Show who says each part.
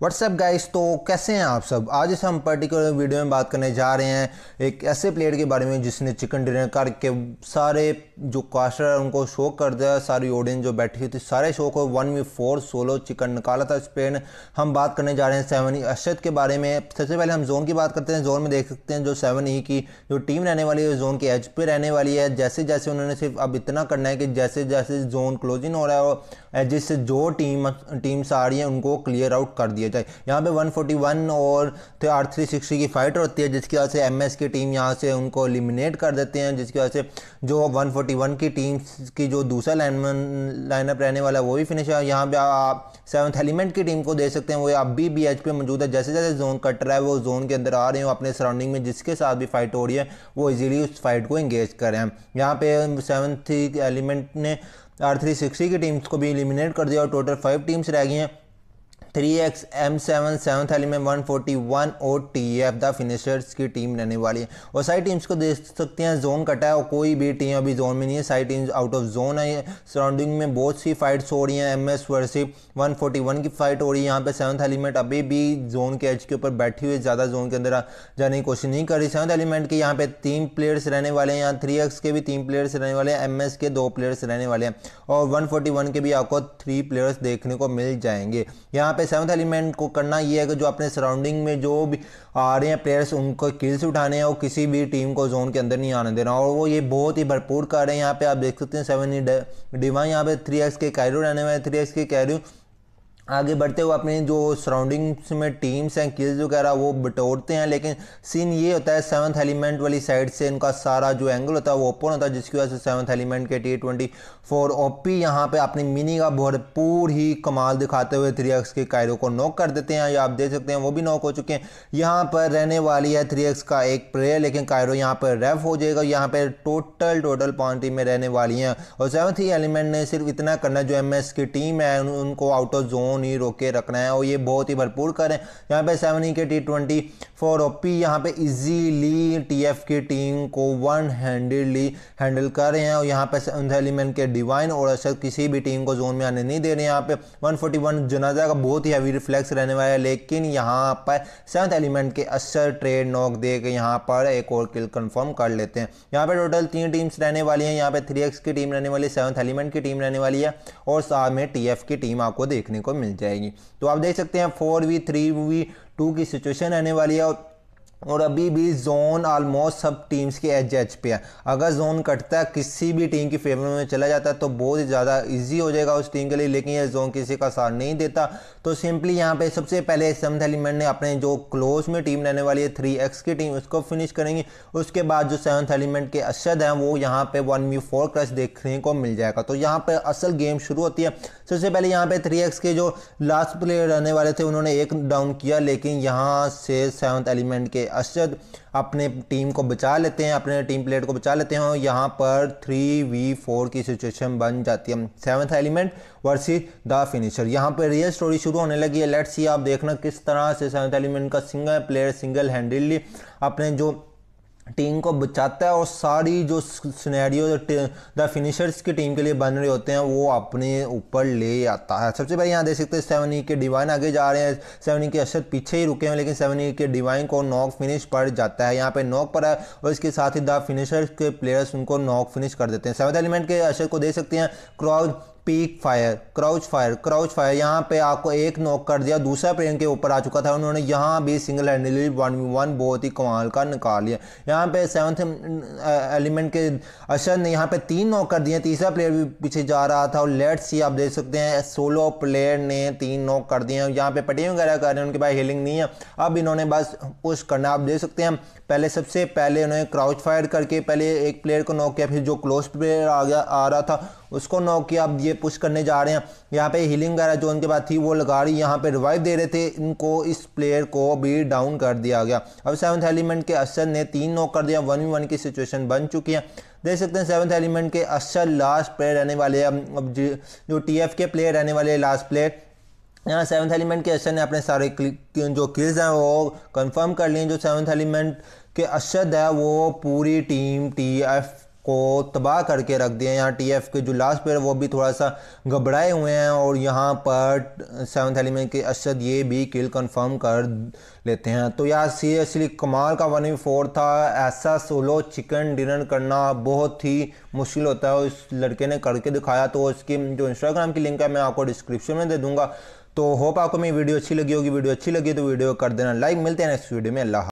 Speaker 1: WhatsApp guys तो कैसे हैं आप सब? आज इस हम पर्टिकुलर वीडियो में बात करने जा रहे हैं एक ऐसे प्लेयर के बारे में जिसने चिकन डिनर करके सारे जो कास्टर है, उनको शो कर दिया, सारी ऑडियंस जो बैठी हुई थी, सारे शो को one v four solo chicken निकाला था स्पेन हम बात करने जा रहे हैं सेवन ई अशद के बारे में। सबसे पहले हम जोन की बात करते हैं। जोन में देख सकते हैं जो सेवन ई की जो टीम रहने वाली है जोन के एज पे रहने वाली है। जैसे जैसे उन्होंने सिर्फ़ अब इतना करना है कि जैसे जैसे जोन क्लोजिंग हो रहा है एजिस से जो टीम टीम्स आ रही हैं, उनको क्लियर आउट कर दिया दिया जाए यहाँ पे 141 और आर थ्री सिक्सटी की फाइट होती है, जिसकी वजह से एम की टीम यहाँ से उनको एलिमिनेट कर देते हैं, जिसकी वजह से जो 141 की टीम की जो दूसरा लाइन लाइनअप रहने वाला है, वो भी फिनिश है। यहाँ पे आप सेवन्थ एलिमेंट की टीम को दे सकते हैं, वो अब भी एच पे मौजूद है। जैसे जैसे जोन कट रहा है, वो जोन के अंदर आ रहे हो, अपने सराउंडिंग में जिसके साथ भी फाइट हो रही है, वो इजीली उस फाइट को इंगेज करें। यहाँ पे सेवन्थ एलिमेंट ने आर थ्री सिक्सटी की टीम्स को भी एलिमिनेट कर दिया और टोटल फाइव टीम्स रह गई हैं। Three X M seven seven थाली में वन फोर्टी वन और टी एफ़ द फिनिशर्स की टीम रहने वाली है। और सारी टीम्स को देख सकते हैं जोन कटा है और कोई भी टीम अभी जोन में नहीं है। सारी टीम्स आउट ऑफ़ जोन है सराउंडिंग में बहुत सी फाइट्स हो रही हैं। M S worship one forty one की फाइट हो रही है। यहाँ पे सेवन्थ एलिमेंट अभी भी जोन के एज के ऊपर बैठी हुई, ज़्यादा जोन के अंदर जाने की कोशिश नहीं कर रही। सेवन्थ एलिमेंट के यहाँ पे तीन प्लेयर्स रहने वाले हैं। यहाँ थ्री एक्स के भी तीन प्लेयर्स रहने वाले हैं। एम एस के दो प्लेयर्स रहने वाले हैं। और वन फोर्टी वन के भी आपको थ्री प्लेयर्स देखने को मिल जाएँगे। यहाँ पे सेवन्थ एलिमेंट को करना ये है कि जो अपने सराउंडिंग में जो भी आ रहे हैं प्लेयर्स, उनको किल्स उठाने हैं और किसी भी टीम को जोन के अंदर नहीं आने देना। और वो ये बहुत ही भरपूर कर रहे हैं। यहाँ पे आप देख सकते हैं सेवन डिवा यहाँ पे थ्री एक्स के कैरियो रहने वाले थ्री एक्स के कैरू आगे बढ़ते हुए अपने जो सराउंडिंग्स में टीम्स हैं किल्स वगैरह, वो बटोरते हैं, लेकिन सीन ये होता है सेवन्थ एलिमेंट वाली साइड से इनका सारा जो एंगल होता है, वो ओपन होता है, जिसकी वजह से सेवन्थ एलिमेंट के T twenty four O P यहाँ पर अपनी मिनी का भरपूर ही कमाल दिखाते हुए थ्री एक्स के कायरों को नॉक कर देते हैं, या आप देख सकते हैं, वो भी नॉक हो चुके हैं। यहाँ पर रहने वाली है थ्री एक्स का एक प्लेयर लेकिन कायरो यहाँ पर रेफ हो जाएगा, यहाँ पर टोटल टोटल पाँच टीमें रहने वाली हैं। और सेवन्थ एलिमेंट ने सिर्फ़ इतना करना, जो एम एस की टीम है उनको आउट ऑफ़ जोन जोन ही रोके रखना है और ये बहुत ही भरपूर करें यहाँ पे सेवन ई के T twenty four O P यहाँ पे इजीली टी एफ़ की टीम को वन हैंडेडली हैंडल कर रहे हैं और यहाँ पे सेवन एलिमेंट के डिवाइन और असर किसी भी टीम को जोन में आने नहीं दे रहे हैं। यहाँ पे वन फोर्टी वन जनाजा का बहुत ही हैवी रिफ्लेक्स रहने वाला है, लेकिन यहाँ पर सेवन्थ एलिमेंट के असर ट्रेड नॉक दे के यहाँ पर एक और किल कन्फर्म कर लेते हैं। यहाँ पे टोटल तीन टीम्स रहने वाली हैं। यहाँ पे थ्री की टीम रहने वाली है सेवन्थ एलिमेंट की टीम रहने वाली है और साथ में टीएफ की टीम आपको देखने को मिल जाएगी। तो आप देख सकते हैं four v three v two की सिचुएशन आने वाली है और और अभी भी जोन ऑलमोस्ट सब टीम्स के एच एच पे है। अगर जोन कटता है, किसी भी टीम की फेवर में चला जाता है तो बहुत ही ज़्यादा इजी हो जाएगा उस टीम के लिए, लेकिन ये जोन किसी का साथ नहीं देता। तो सिंपली यहाँ पे सबसे पहले सेवंथ एलिमेंट ने अपने जो क्लोज में टीम रहने वाली है थ्री एक्स की टीम उसको फिनिश करेंगे। उसके बाद जो सेवन्थ एलिमेंट के अशद हैं, वो यहाँ पर वन वी फोर क्रश देखने को मिल जाएगा। तो यहाँ पर असल गेम शुरू होती है। सबसे पहले यहाँ पर थ्री के जो लास्ट प्लेयर रहने वाले थे, उन्होंने एक डाउन किया, लेकिन यहाँ से सेवन्थ एलिमेंट के अशद अपने टीम को बचा लेते हैं, अपने टीम प्लेयर को बचा लेते हैं और यहाँ पर थ्री वी फोर की सिचुएशन बन जाती है। Seventh element versus the finisher यहाँ पर रियल स्टोरी शुरू होने लगी है। लेट्स सी आप देखना किस तरह से सेवन्थ एलिमेंट का सिंगल प्लेयर सिंगल हैंडली अपने जो टीम को बचाता है और सारी जो सिनेरियो द फिनिशर्स की टीम के लिए बन रहे होते हैं, वो अपने ऊपर ले आता है। सबसे पहले यहाँ देख सकते हैं सेवन ई के डिवाइन आगे जा रहे हैं। सेवन ई के अशर पीछे ही रुके हैं, लेकिन सेवन ई के डिवाइन को नॉक फिनिश पड़ जाता है। यहाँ पे नॉक पर है और इसके साथ ही द फिनिशर्स के प्लेयर्स उनको नॉक फिनिश कर देते हैं। सेवन एलिमेंट के अशर को देख सकते हैं। Crouch peek fire crouch fire crouch fire यहाँ पे आपको एक नॉक कर दिया, दूसरा प्लेन के ऊपर आ चुका था, उन्होंने यहाँ भी सिंगल हैंडली वन वन बहुत ही कमाल का निकाल लिया। यहाँ पे सेवन्थ एलिमेंट के अशर ने यहाँ पे तीन नॉक कर दिए, तीसरा प्लेयर भी पीछे जा रहा था, और लेट सी आप देख सकते हैं सोलो प्लेयर ने तीन नॉक कर दिए हैं। यहाँ पे पटिंग वगैरह कर रहे हैं, उनके पास हीलिंग नहीं है। अब इन्होंने बस पुश करना आप देख सकते हैं, पहले सबसे पहले उन्होंने क्राउच फायर करके पहले एक प्लेयर को नॉक किया, फिर जो क्लोज प्लेयर आ गया, आ रहा था, उसको नॉक किया। अब ये पुश करने जा रहे हैं। यहाँ पे हीलिंग वगैरह जो उनके पास थी, वो लगा रही यहाँ पे रिवाइव दे रहे थे। इनको इस प्लेयर को भी डाउन कर दिया गया। अब सेवन्थ एलिमेंट के असर ने तीन नॉक कर दिया। वन वन की सिचुएशन बन चुकी है। देख सकते हैं सेवन्थ एलिमेंट के असर लास्ट प्लेयर रहने वाले अब जो टी के प्लेयर रहने वाले लास्ट प्लेयर यहाँ सेवन्थ एलिमेंट के असर ने अपने सारे जो किल्स हैं, वो कंफर्म कर लिए जो सेवन्थ एलिमेंट के अशद है, वो पूरी टीम टी एफ़ को तबाह करके रख दिया यहाँ टीएफ के जो लास्ट प्लेयर वो भी थोड़ा सा घबराए हुए हैं और यहाँ पर सेवन्थ एलिमेंट के अशद ये भी किल कंफर्म कर लेते हैं। तो यार सीरियसली कमाल का वन वी फोर था। ऐसा सोलो चिकन डिनर करना बहुत ही मुश्किल होता है। उस लड़के ने करके दिखाया तो उसकी जो इंस्टाग्राम की लिंक है, मैं आपको डिस्क्रिप्शन में दे दूँगा। तो होप आपको मेरी वीडियो अच्छी लगी होगी। वीडियो अच्छी लगी तो वीडियो कर देना। लाइक मिलते हैं नेक्स्ट वीडियो में। अल्लाह